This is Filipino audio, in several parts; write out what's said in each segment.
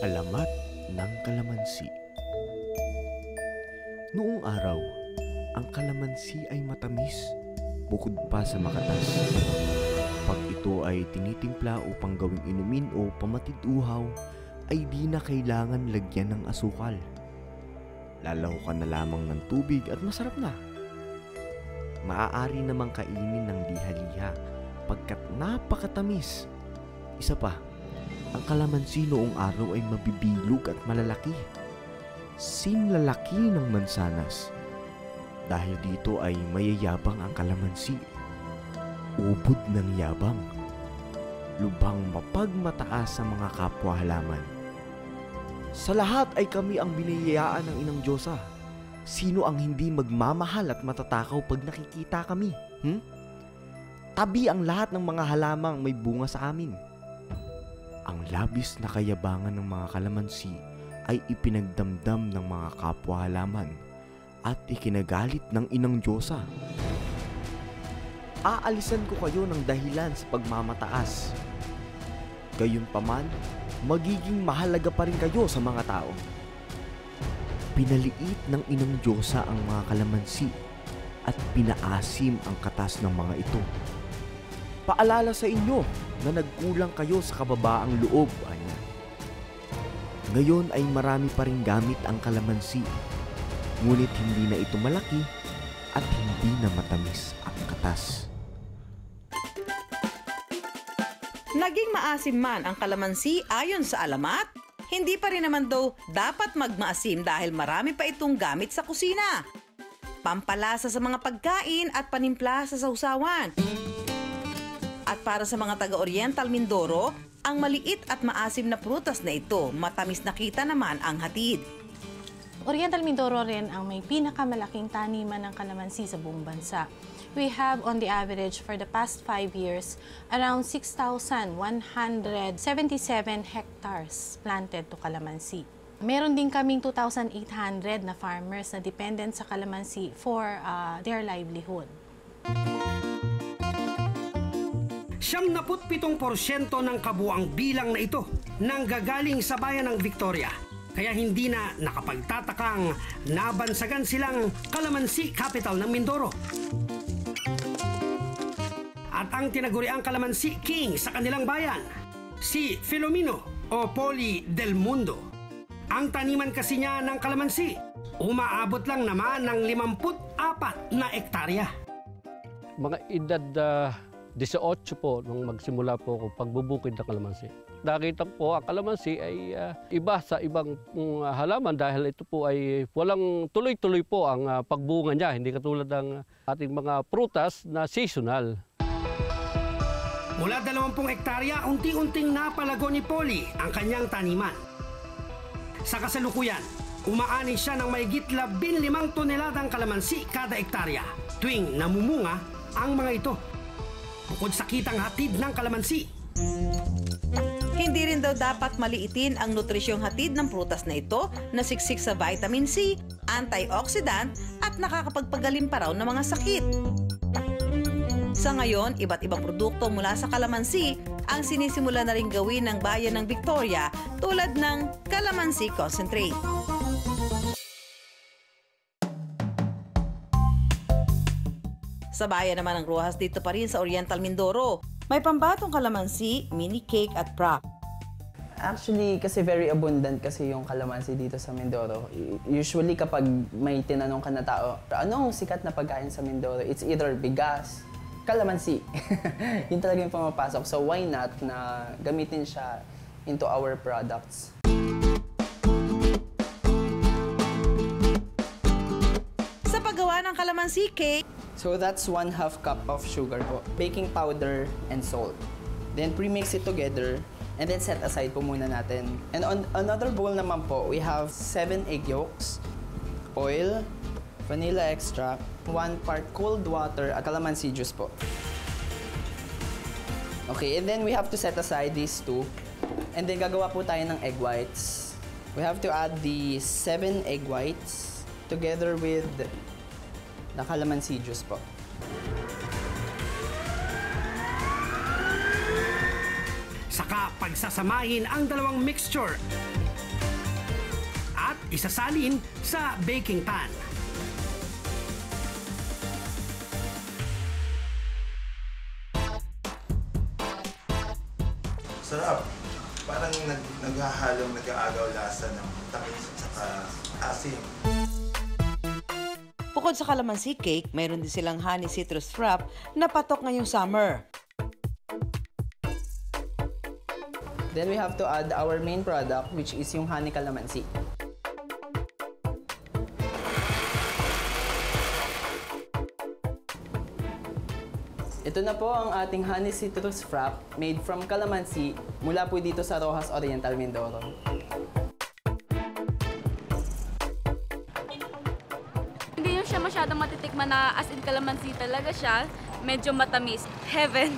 Alamat ng kalamansi Noong araw, ang kalamansi ay matamis bukod pa sa makatas. Pag ito ay tinitimpla upang gawing inumin o pamatid uhaw, ay di na kailangan lagyan ng asukal. Lalahukan na lamang ng tubig at masarap na. Maaari namang kainin ng liha-liha pagkat napakatamis. Isa pa, ang kalamansi noong araw ay mabibilog at malalaki. Sinlalaki ng mansanas. Dahil dito ay mayayabang ang kalamansi. Ubod ng yabang. Lubhang mapagmataas sa mga kapwa halaman. Sa lahat ay kami ang binayayaan ng inang Diyosa. Sino ang hindi magmamahal at matatakaw pag nakikita kami? Hmm? Tabi ang lahat ng mga halamang may bunga sa amin. Ang labis na kayabangan ng mga kalamansi ay ipinagdamdam ng mga kapwa halaman at ikinagalit ng inang Diyosa. Aalisan ko kayo ng dahilan sa pagmamataas. Gayunpaman, magiging mahalaga pa rin kayo sa mga tao. Pinaliit ng inang Diyosa ang mga kalamansi at pinaasim ang katas ng mga ito. Paalala sa inyo na nagkulang kayo sa kababaang loob, anya. Ngayon ay marami pa rin gamit ang kalamansi, ngunit hindi na ito malaki at hindi na matamis ang katas. Naging maasim man ang kalamansi ayon sa alamat, hindi pa rin naman daw dapat magmaasim dahil marami pa itong gamit sa kusina. Pampalasa sa mga pagkain at panimpla sa sausawan. At para sa mga taga-Oriental Mindoro, ang maliit at maasim na prutas na ito, matamis na kita naman ang hatid. Oriental Mindoro rin ang may pinakamalaking taniman ng kalamansi sa buong bansa. We have on the average for the past five years around 6,177 hectares planted to kalamansi. Meron din kaming 2,800 na farmers na dependent sa kalamansi for uh, their livelihood. 77% ng kabuang bilang na ito nanggagaling sa bayan ng Victoria. Kaya hindi na nakapagtatakang nabansagan silang Kalamansi Capital ng Mindoro. At ang tinaguriang Kalamansi King sa kanilang bayan, si Filomeno o Poli del Mundo. Ang taniman kasi niya ng kalamansi, umaabot lang naman ng 54 na ektarya. Mga edad uh, 18 po nung magsimula po ako pagbubukid ng kalamansi. Nakita po ang kalamansi ay uh, iba sa ibang um, halaman dahil ito po ay walang tuloy-tuloy po ang uh, pagbunga niya. Hindi katulad ng ating mga prutas na seasonal. Mula 20 hektarya, unti-unting napalago ni Polly ang kanyang taniman. Sa kasalukuyan, umaani siya ng mayigit 15 toneladang kalamansi kada hektarya tuwing namumunga ang mga ito. Bukod sa kitang hatid ng kalamansi, Hindi rin daw dapat maliitin ang nutrisyong hatid ng prutas na ito na siksik sa vitamin C, antioxidant at nakakapagpagaling pa raw ng mga sakit. Sa ngayon, iba't ibang produkto mula sa kalamansi ang sinisimula na rin gawin ng bayan ng Victoria tulad ng calamansi concentrate. Sa bayan naman ng Rojas dito pa rin sa Oriental Mindoro, may pambatong kalamansi, mini cake at prop. Actually, kasi very abundant kasi yung kalamansi dito sa Mindoro. Usually kapag may tinanong ka na tao, anong sikat na pagkain sa Mindoro? It's either bigas, kalamansi. Yun talaga yung pumapasok. So why not na gamitin siya into our products? Sa paggawa ng kalamansi cake, So that's one half cup of sugar po. Baking powder and salt. Then pre-mix it together and then set aside po muna natin. And on another bowl naman po, we have 7 egg yolks, oil, vanilla extract, 1 part cold water at calamansi juice po. Okay, and then we have to set aside these two. And then gagawa po tayo ng egg whites. We have to add the 7 egg whites together with the calamansi juice po. saka pagsasamahin ang dalawang mixture. isasalin sa baking pan. Sarap. Parang nag naghahalong nag-aagaw lasa ng tamis at saka asim. Bukod sa calamansi cake, mayroon din silang honey citrus frap na patok ngayong summer. Then we have to add our main product which is yung honey calamansi. Ito na po ang ating honey citrus frap made from calamansi mula po dito sa Rojas Oriental, Mindoro. Siya masyadong matitikman na as in calamansi talaga siya. Medyo matamis. Heaven.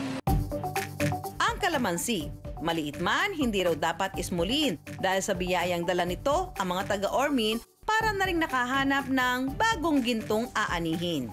Ang kalamansi, maliit man, hindi raw dapat ismulin dahil sa biyayang dala nito ang mga taga-Ormin para na rin nakahanap ng bagong gintong aanihin.